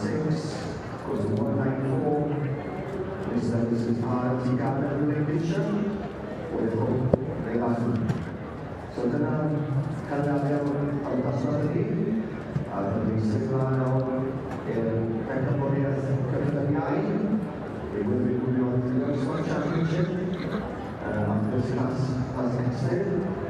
six goes to 194. Mr. and Mrs. R. Tigana Lincolnshire. With hope, Leilani. So dyna canllawiau ar dosbarthu a byddwn ni'n sefyllfa i'r pencampwriaeth cyfnod iau i wyddwylio World Championship am ddysgas as extern. So we are giving free, giving hope, the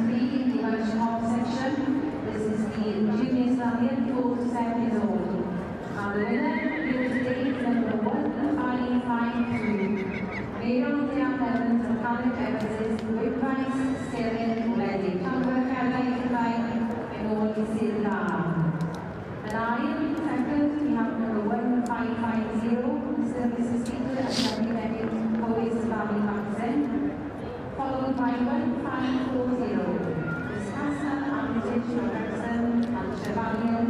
Followed by 1540, Miss Hassan Armitage Robertson and Chevalier.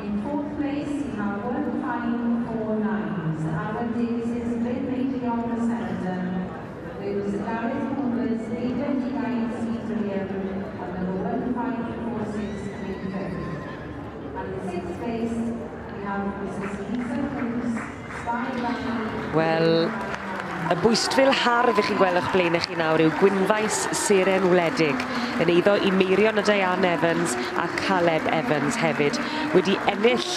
In fourth place, we have 1549, Sir Alan Davis's Great with and number 1546 Greenfield. And in sixth place, we have Mrs. Lisa Cruz, Spy Line. Wel, Y bwystfil harf i chi'n gweld eich blaen chi nawr yw Gwynfais Seren Wledig yn eiddo i Meirion y Diane Evans a Caleb Evans hefyd wedi ennill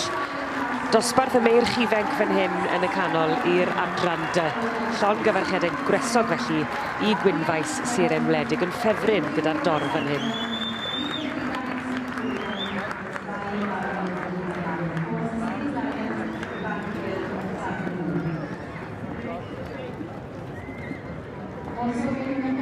dosbarth y meir chifenc fan hyn yn y canol i'r adran dy. Llon gyfarchedau gwresog felly i Gwynfais Seren Wledig yn ffefryn gyda'r dorf fan hyn. also being